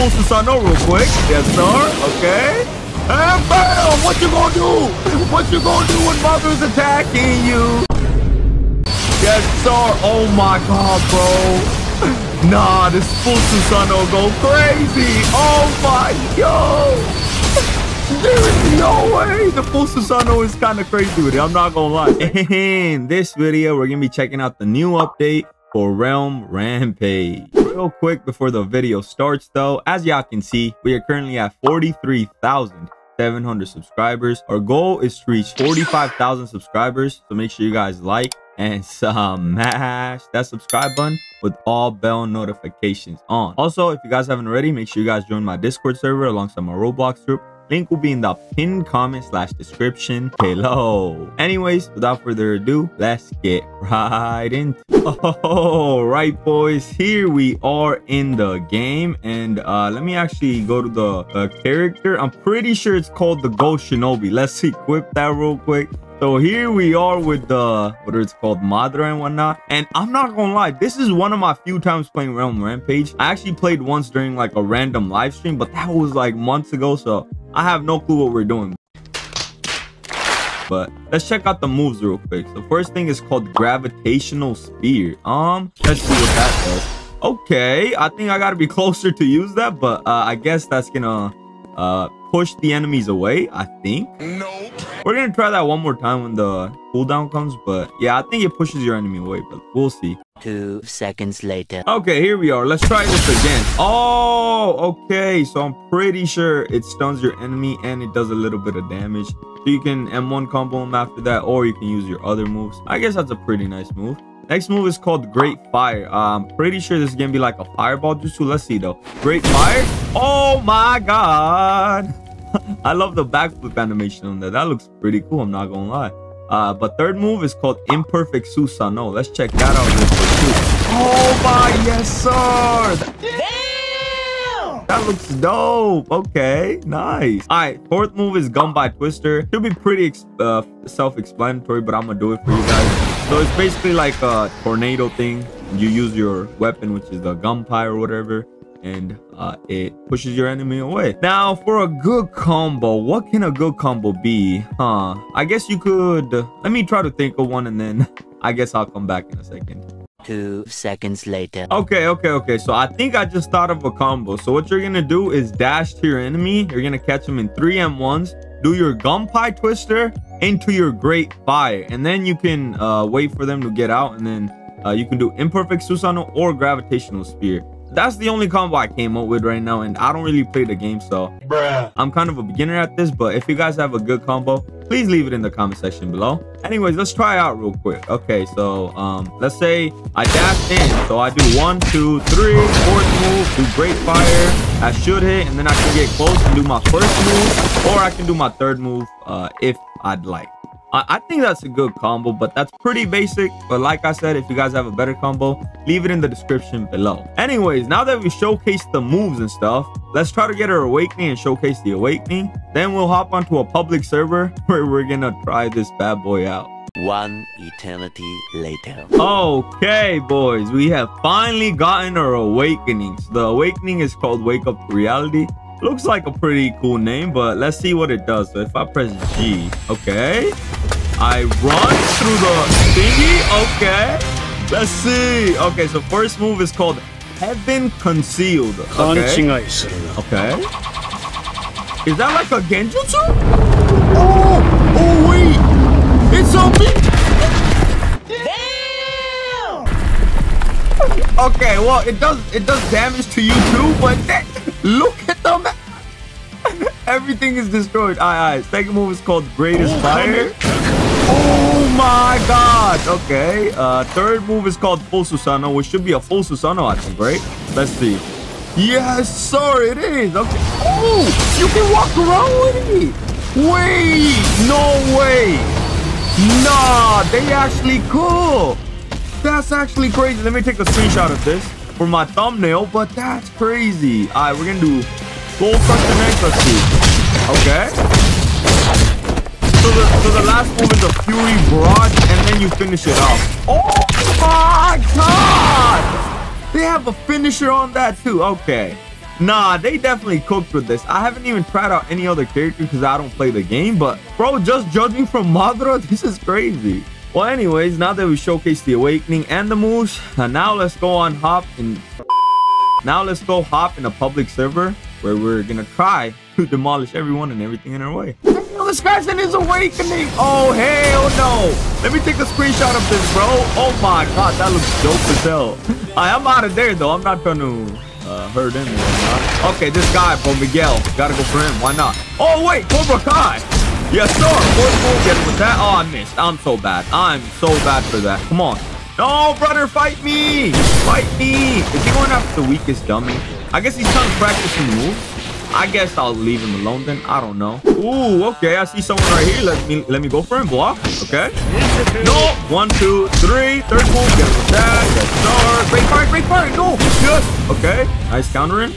full Susanoo real quick. Yes, sir. Okay. And bam! What you gonna do? What you gonna do when Madara's attacking you? Yes, sir. Oh my god, bro. Nah, this full Susanoo go crazy. Oh my yo. There is no way. The full Susanoo is kind of crazy with it. I'm not gonna lie. In this video, we're gonna be checking out the new update for Realm Rampage. Real quick before the video starts though, as y'all can see, we are currently at 43,700 subscribers. Our goal is to reach 45,000 subscribers, so make sure you guys like and smash that subscribe button with all bell notifications on. Also, if you guys haven't already, make sure you guys join my Discord server alongside my Roblox group Link will be in the pinned comment slash description below. Anyways, without further ado, let's get right into All right, boys, here we are in the game. And uh, let me actually go to the uh, character. I'm pretty sure it's called the Ghost Shinobi. Let's equip that real quick. So here we are with the, what it's called, Madara and whatnot. And I'm not gonna lie, this is one of my few times playing Realm Rampage. I actually played once during like a random live stream, but that was like months ago. So I have no clue what we're doing. But let's check out the moves real quick. So first thing is called Gravitational Spear. Um, let's see what that does. Okay, I think I gotta be closer to use that, but uh, I guess that's gonna uh, push the enemies away, I think. Nope. We're gonna try that one more time when the cooldown comes, but yeah, I think it pushes your enemy away, but we'll see. Two seconds later. Okay, here we are. Let's try this again. Oh, okay. So I'm pretty sure it stuns your enemy and it does a little bit of damage. So you can M1 combo him after that, or you can use your other moves. I guess that's a pretty nice move. Next move is called Great Fire. I'm pretty sure this is gonna be like a fireball Just jutsu. Let's see though. Great Fire. Oh my god. I love the backflip animation on that. That looks pretty cool. I'm not gonna lie. Uh, but third move is called Imperfect Susanoo. No, let's check that out Oh my yes sir. That looks dope. Okay, nice. All right, fourth move is Gunbai Twister. Should be pretty uh, self-explanatory, but I'm gonna do it for you guys. So it's basically like a tornado thing. You use your weapon, which is the gunbai or whatever, and uh, it pushes your enemy away. Now, for a good combo, what can a good combo be? Huh? I guess you could... Let me try to think of one, and then I guess I'll come back in a second. Two seconds later. Okay, okay, okay. So I think I just thought of a combo. So what you're gonna do is dash to your enemy. You're gonna catch them in three M1s. Do your gunbai twister into your great fire and then you can uh, wait for them to get out and then uh, you can do imperfect Susanoo or gravitational spear that's the only combo I came up with right now and I don't really play the game so Bruh. I'm kind of a beginner at this but if you guys have a good combo please leave it in the comment section below. Anyways let's try out real quick. Okay so um let's say I dash in. So I do one two three fourth move do great fire. I should hit and then I can get close and do my first move or I can do my third move uh if I'd like I, I think that's a good combo, but that's pretty basic. But like I said, if you guys have a better combo, leave it in the description below. Anyways, now that we showcased the moves and stuff, let's try to get her awakening and showcase the awakening. Then we'll hop onto a public server where we're gonna try this bad boy out. One eternity later. Okay, boys, we have finally gotten our awakenings. The awakening is called Wake Up to Reality. Looks like a pretty cool name, but let's see what it does. So if I press G, okay. I run through the thingy, okay. Let's see. Okay, so first move is called Heaven Concealed. Okay. Okay. Is that like a Genjutsu? Oh, oh wait. It's something. Damn. Okay, well it does it does damage to you too, but that, look at the Everything is destroyed. Aye, aye. Second move is called Greatest Fire. Oh my god. Okay. Uh, third move is called Full Susanoo, which should be a Full Susanoo, I think, right? Let's see. Yes, sir, it is. Okay. Oh, you can walk around with it. Wait, no way. Nah, they actually cool. That's actually crazy. Let me take a screenshot of this for my thumbnail, but that's crazy. All right, we're going to do Gold Crush next. Let's see. Okay. So the, so the last move is a Fury Barrage, and then you finish it off. Oh my god! They have a finisher on that too. Okay. Nah, they definitely cooked with this. I haven't even tried out any other character because I don't play the game. But, bro, just judging from Madara, this is crazy. Well, anyways, now that we showcased the Awakening and the moves, uh, now let's go on Hop and... Now let's go hop in a public server where we're gonna try to demolish everyone and everything in our way. This in his awakening. Oh, hell no. Let me take a screenshot of this, bro. Oh my god, that looks dope as hell. I, am out of there, though. I'm not gonna... uh, hurt him. Okay, this guy, bro, Miguel. Gotta go for him. Why not? Oh, wait, Cobra Kai. Yes, sir. Fourth move, get him with that. Oh, I missed. I'm so bad. I'm so bad for that. Come on. No, brother, fight me! Fight me! Is he going after the weakest dummy? I guess he's trying to practice some moves. I guess I'll leave him alone then. I don't know. Ooh, okay. I see someone right here. Let me let me go for him. Block. Okay. No. One, two, three. Third move. Get with that. Yes, sir. Great fire. Great fire. No. Yes. Okay. Nice countering.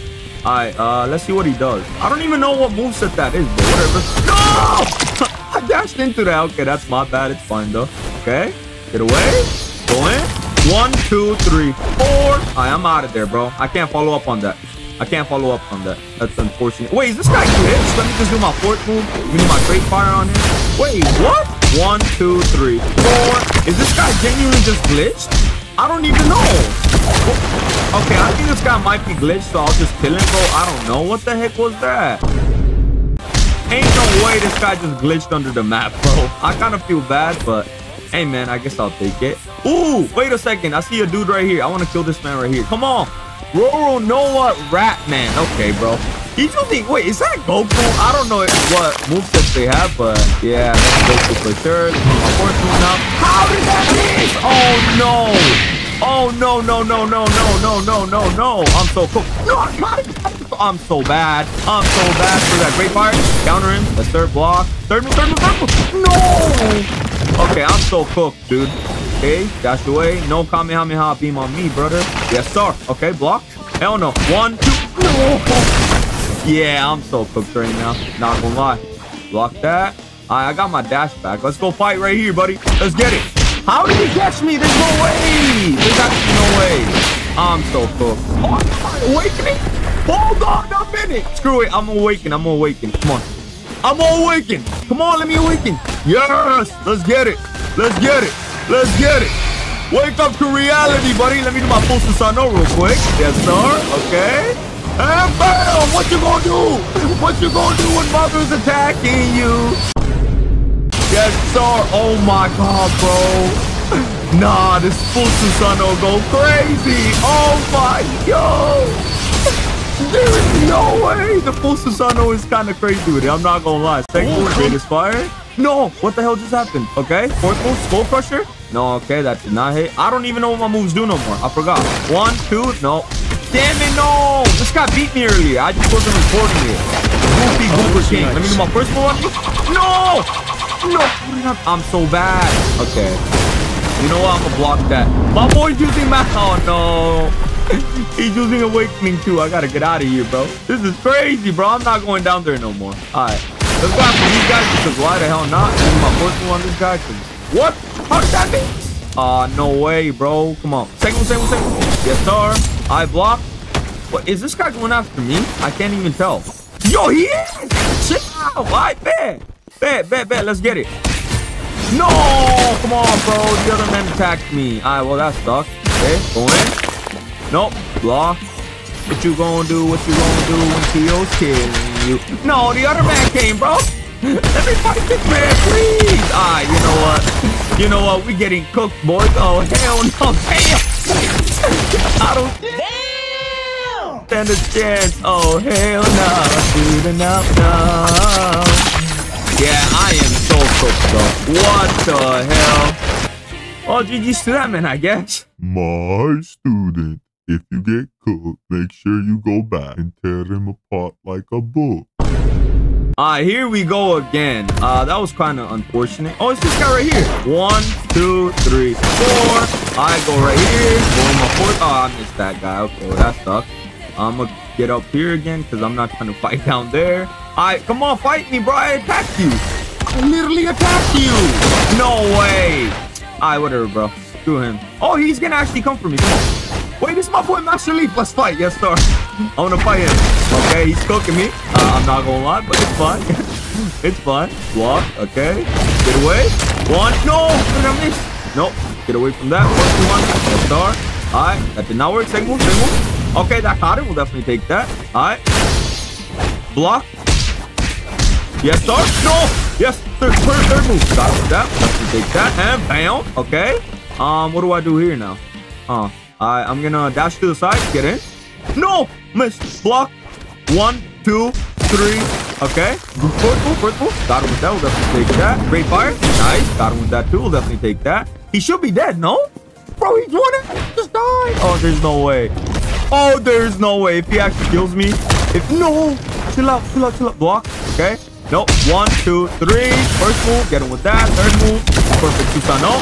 All right. Uh, let's see what he does. I don't even know what moveset that is, but whatever. No! I dashed into that. Okay, that's my bad. It's fine though. Okay. Get away. Go in. One, two, three, four. Right, I'm out of there, bro. I can't follow up on that. I can't follow up on that. That's unfortunate. Wait, is this guy glitched? Let me just do my fourth move. We need my great fire on him. Wait, what? One, two, three, four. Is this guy genuinely just glitched? I don't even know. Okay, I think this guy might be glitched, so I'll just kill him, bro. I don't know. What the heck was that? Ain't no way this guy just glitched under the map, bro. I kind of feel bad, but Hey, man, I guess I'll take it. Ooh, wait a second. I see a dude right here. I want to kill this man right here. Come on. Roro Noah Rat Man. Okay, bro. He's using... Wait, is that Goku? I don't know what movesets they have, but yeah, that's Goku for sure. Fourth one. How did that miss? Oh, no. Oh, no, no, no, no, no, no, no, no, no. I'm so cool. No, I'm so bad. I'm so bad for that. Great fire. Counter him. The third block. Third move, third move, third move. No. Okay, I'm so cooked, dude. Okay, dash away. No Kamehameha beam on me, brother. Yes, sir. Okay, block. Hell no. One, two. Yeah, I'm so cooked right now. Not gonna lie. Block that. Right, I got my dash back. Let's go fight right here, buddy. Let's get it. How did he catch me? There's no way. There's actually no way. I'm so cooked. Oh, awakening? Hold on a minute. Screw it. I'm awakened. I'm awakened. Come on. I'm awakened. Come on, let me awaken. Yes, let's get it. Let's get it. Let's get it. Wake up to reality, buddy. Let me do my full Susanoo real quick. Yes, sir. Okay. And bam! What you gonna do? What you gonna do when Madara's attacking you? Yes, sir. Oh my god, bro. Nah, this full Susanoo go crazy. Oh my yo. There is no way! The full Susanoo is kind of crazy with it. I'm not gonna lie. Second move, greatest fire. No! What the hell just happened? Okay. Fourth move, Skull Crusher. No, okay. That did not hit. I don't even know what my moves do no more. I forgot. One, two, no. Damn it, no! This guy beat me earlier. I just wasn't recording it. Goofy oh, Goober King. Let me do my first move. No! No! I'm so bad. Okay. You know what? I'm gonna block that. My boy's using my... Oh, no. He's using Awakening too. I gotta get out of here, bro. This is crazy, bro. I'm not going down there no more. All right. Let's go after these guys because why the hell not? This my one on this guy. because What? How did that be? Uh, no way, bro. Come on. Second one, second one, second one. Yes, sir. I block. What, is this guy going after me? I can't even tell. Yo, he is! Chill out. Right, bet. Bet, bet, bet. Let's get it. No! Come on, bro. The other man attacked me. All right, well, that sucks. Okay, go in. Nope. Block. What you gonna do? What you gonna do when Kyo's killing you? No, the other man came, bro. Let me fight this man, please. Ah, you know what? You know what? We getting cooked, boys. Oh, hell no. Damn. I don't Damn. stand a chance. Oh, hell no. Dude, no, no. Yeah, I am so cooked, though. What the hell? Oh, GG's to that man, I guess. My student. If you get cooked, make sure you go back and tear them apart like a book. Alright, here we go again. Uh, that was kind of unfortunate. Oh, it's this guy right here. One, two, three, four. I go right here. Going my fourth. Oh, I missed that guy. Okay, well, that sucks. I'm gonna get up here again because I'm not trying to fight down there. Alright, come on, fight me, bro. I attacked you. I literally attacked you. No way. Alright, whatever, bro. Screw him. Oh, he's gonna actually come for me. Come on. Wait, this is my boy Master Leaf. Let's fight. Yes, sir. I want to fight him. Okay, he's cooking me. Uh, I'm not gonna lie, but it's fine. it's fine. Block. Okay. Get away. One. No. Did I miss? Nope. Get away from that. One, two, one. Yes, sir. All right. That did not work. Second move. Okay, that caught it. We'll definitely take that. All right. Block. Yes, sir. No. Yes. Third, third, third move. Got that. Definitely take that. And bam. Okay. Um, what do I do here now? Uh, I, I'm gonna dash to the side. Get in. No. Miss. Block. One, two, three. Okay. First move. First move. Got him with that. We'll definitely take that. Great fire. Nice. Got him with that too. We'll definitely take that. He should be dead. No. Bro, he's running. Just died. Oh, there's no way. Oh, there's no way. If he actually kills me. If no. Chill out. Chill out. Chill out. Block. Okay. Nope. One, two, three. First move. Get him with that. Third move. Perfect Susanoo.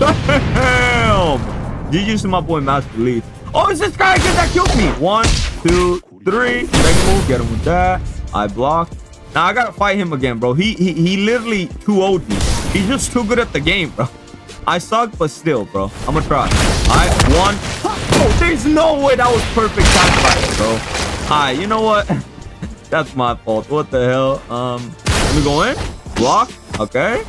No. And damn. GG's to my boy Master Leaf. Oh, it's this guy again that killed me. One, two, three. Second move. Get him with that. I block. Now I gotta fight him again, bro. He he he literally 2-0'd me. He's just too good at the game, bro. I suck, but still, bro. I'm gonna try. Alright, one. Oh, there's no way that was perfect time fight, bro. Alright, you know what? That's my fault. What the hell? Um, let me go in. Block. Okay.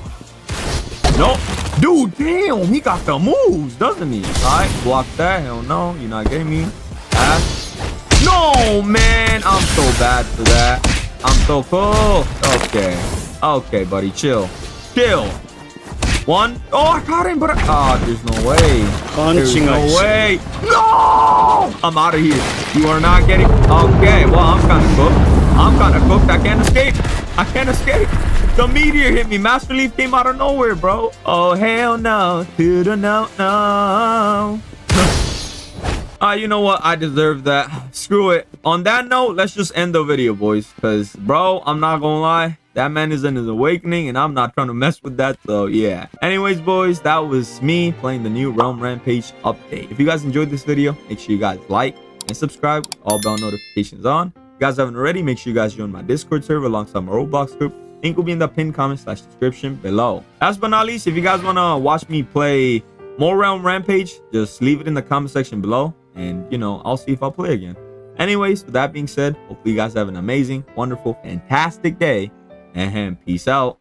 Nope. Dude, damn, he got the moves, doesn't he? All right, block that. Hell no, you're not getting me. Pass. No, man, I'm so bad for that. I'm so cool. Okay. Okay, buddy, chill. Chill. One. Oh, I caught him, but I... Oh, there's no way. There's Punching no way. No! I'm out of here. You are not getting... Okay, well, I'm kind of cooked. I'm kind of cooked. I can't escape. I can't escape. The meteor hit me. Master Leaf came out of nowhere, bro. Oh, hell no. To the no, no. Ah, you know what? I deserve that. Screw it. On that note, let's just end the video, boys. Because, bro, I'm not going to lie. That man is in his awakening, and I'm not trying to mess with that. So, yeah. Anyways, boys, that was me playing the new Realm Rampage update. If you guys enjoyed this video, make sure you guys like and subscribe with all bell notifications on. You guys haven't already, make sure you guys join my Discord server alongside my Roblox group. Link will be in the pinned comment slash description below. Last but not least, if you guys want to watch me play more Realm Rampage, just leave it in the comment section below. And, you know, I'll see if I'll play again. Anyways, with that being said, hopefully you guys have an amazing, wonderful, fantastic day. And peace out.